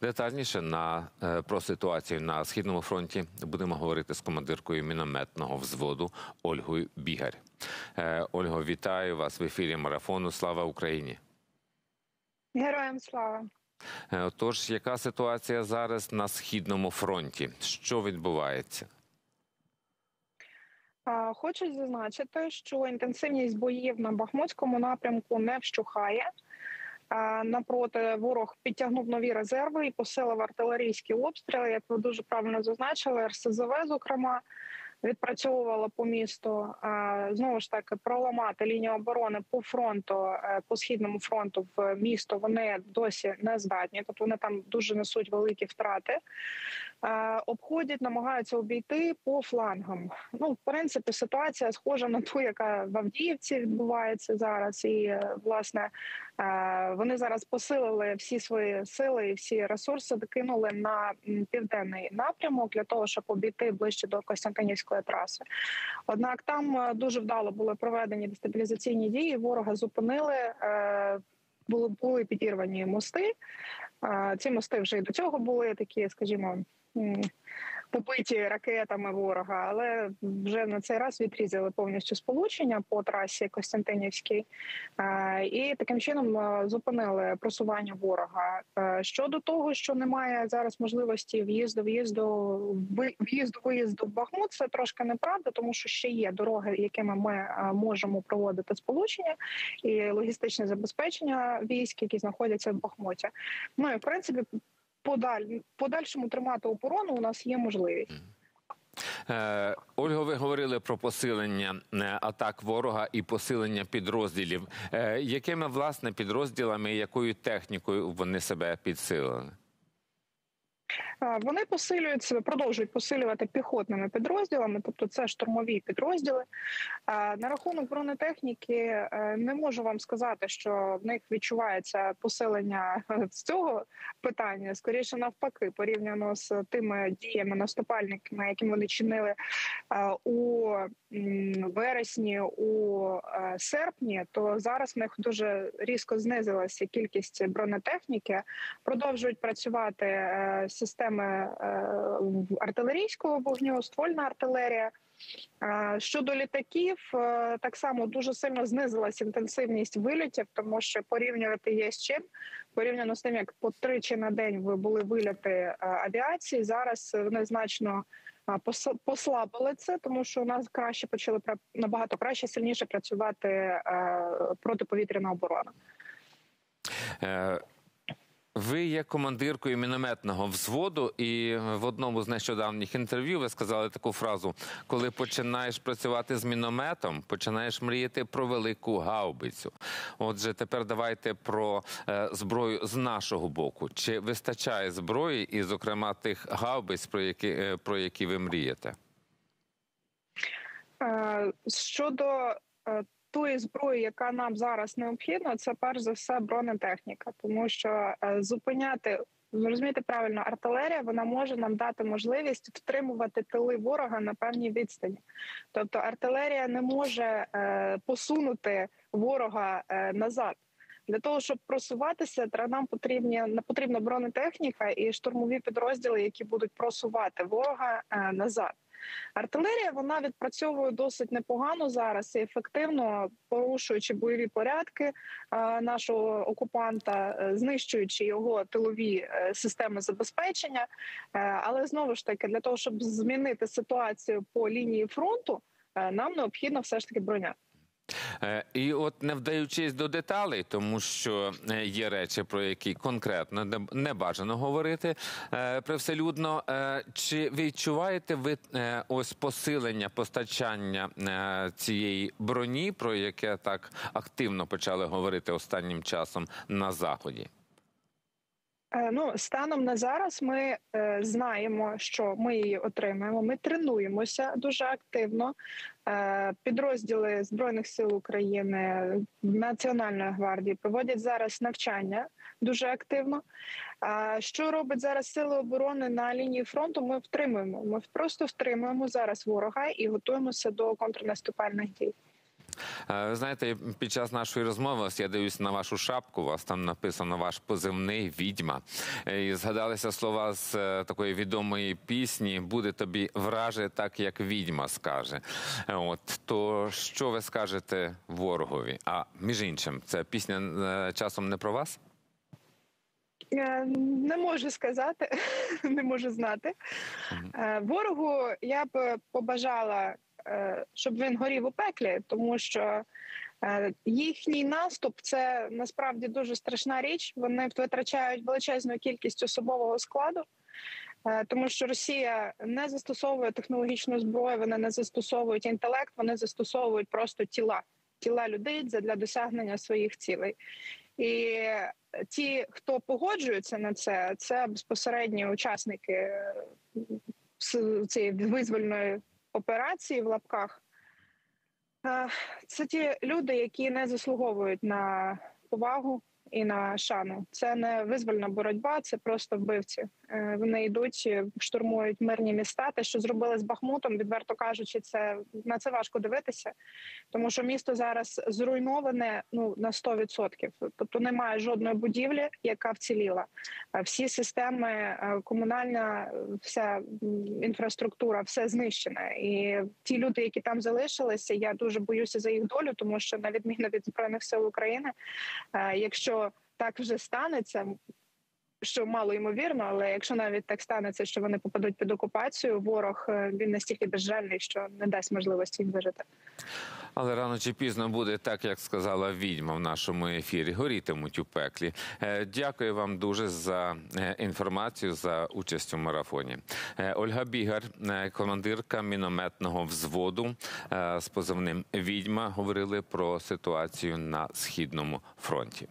Детальніше на е, про ситуацію на східному фронті будемо говорити з командиркою мінометного взводу Ольгою Бігар. Е, Ольго, вітаю вас в ефірі марафону. Слава Україні! Героям слава! Е, Тож, яка ситуація зараз на східному фронті? Що відбувається? Хочу зазначити, що інтенсивність боїв на Бахмутському напрямку не вщухає. Напроти ворог підтягнув нові резерви і посилив артилерійські обстріли. Як ви дуже правильно зазначили, РСЗВ, зокрема відпрацьовувала по місту знову ж таки проламати лінію оборони по фронту, е, по східному фронту в місто. Вони досі не здатні, тобто вони там дуже несуть великі втрати. Обходять, намагаються обійти по флангам. Ну, в принципі, ситуація схожа на ту, яка в Авдіївці відбувається зараз, і е, власне вони зараз посилили всі свої сили і всі ресурси, докинули на південний напрямок для того, щоб обійти ближче до Костянтинівської траси. Однак там е, дуже вдало були проведені дестабілізаційні дії. Ворога зупинили. Е, були були підірвані мости. Ці мости вже й до цього були такі, скажімо, побиті ракетами ворога, але вже на цей раз відрізали повністю сполучення по трасі Костянтинівській і таким чином зупинили просування ворога. Щодо того, що немає зараз можливості в'їзду, в'їзду в'їзду, виїзду в Бахмут, це трошки неправда, тому що ще є дороги, якими ми можемо проводити сполучення і логістичне забезпечення військ, які знаходяться в Бахмуті. Ну і в принципі подаль подальшому тримати оборону у нас є можливість. Ольга. Ольго, ви говорили про посилення е, атак ворога і посилення підрозділів. Е, якими власне підрозділами, якою технікою вони себе підсилили? Вони посилюють себе, продовжують посилювати піхотними підрозділами, тобто це штурмові підрозділи. На рахунок бронетехніки е, не можу вам сказати, що в них відчувається посилення з цього питання. Скоріше навпаки, порівняно з тими діями наступальниками, які вони чинили у вересні, у е, серпні, то зараз в них дуже різко знизилася кількість бронетехніки. Продовжують працювати е, системи е, артилерійського вогню, ствольна артилерія. Щодо літаків, так само дуже сильно знизилась інтенсивність вильотів, тому що порівнювати є з чим порівняно з тим, як по тричі на день були вильоти авіації. Зараз вони значно послабили це, тому що у нас краще почали набагато краще сильніше працювати е, протиповітряна оборона. Ви є командиркою мінометного взводу, і в одному з нещодавніх інтерв'ю ви сказали таку фразу: коли починаєш працювати з мінометом, починаєш мріяти про велику гаубицю. Отже, тепер давайте про е, зброю з нашого боку. Чи вистачає зброї, і, зокрема, тих гаубиць, про які е, про які ви мрієте? Е, щодо тої зброї, яка нам зараз необхідна, це перш за все бронетехніка, тому що е, зупиняти. Зрозуміти правильно, артилерія вона може нам дати можливість втримувати тили ворога на певній відстані. Тобто артилерія не може е, посунути ворога е, назад. Для того щоб просуватися, нам потрібні потрібна бронетехніка і штурмові підрозділи, які будуть просувати ворога е, назад. Артилерія вона відпрацьовує досить непогано зараз і ефективно порушуючи бойові порядки нашого окупанта, е, знищуючи його тилові е, системи забезпечення. Е, але знову ж таки, для того щоб змінити ситуацію по лінії фронту, нам необхідно все ж таки броня. Е, і от не вдаючись до деталей, тому що е, є речі, про які конкретно не бажано говорити е, привселюдно. Чи відчуваєте ви ось посилення постачання цієї броні, про яке так активно почали говорити останнім часом на заході? Е, ну, станом на зараз ми е, знаємо, що ми її отримаємо. Ми тренуємося дуже активно. Е, підрозділи збройних сил України Національної гвардії проводять зараз навчання дуже активно. А що робить зараз сили оборони на лінії фронту? Ми втримуємо. Ми просто втримуємо зараз ворога і готуємося до контрнаступальних дій. Е, Ви знаєте, під час нашої розмови ось я дивлюсь на вашу шапку. У вас там написано ваш позивний відьма. Е, І згадалися слова з е, такої відомої пісні Буде тобі враже, так як відьма скаже. От то що ви скажете ворогові? А між іншим, ця пісня часом не про вас? Не можу сказати, не можу знати. Ворогу я б побажала, щоб він горів у пеклі, тому що е, їхній наступ це насправді дуже страшна річ. Вони витрачають величезну кількість особового складу. е, Тому що Росія не застосовує технологічну зброю, вони не застосовують інтелект, вони застосовують просто тіла, тіла людей для досягнення своїх цілей. І ті, хто погоджується на це, це безпосередні учасники е, цієї визвольної операції в лапках. Е, Це ті люди, які не заслуговують на повагу і на шану. Це не визвольна боротьба, це просто вбивці. Е, Вони йдуть, е, штурмують мирні міста. Те, що зробили з Бахмутом, відверто кажучи, це на це важко дивитися, тому що місто зараз зруйноване ну на 100%. Тобто немає жодної будівлі, яка вціліла. Е, Всі системи, комунальна вся інфраструктура, все знищене. І ті люди, які там залишилися, я дуже боюся за їх долю, тому що на відміну від збройних сил України, якщо так вже станеться. Що мало ймовірно, але якщо навіть так станеться, що вони попадуть під окупацію, ворог е, він настільки безжальний, що не дасть можливості їм вижити. Але рано чи пізно буде так, як сказала відьма в нашому ефірі. Горітимуть у пеклі. Е, Дякую вам дуже за е, інформацію, за участь у марафоні. Ольга Бігар, командирка мінометного взводу з позивним Відьма, говорили про ситуацію на східному фронті.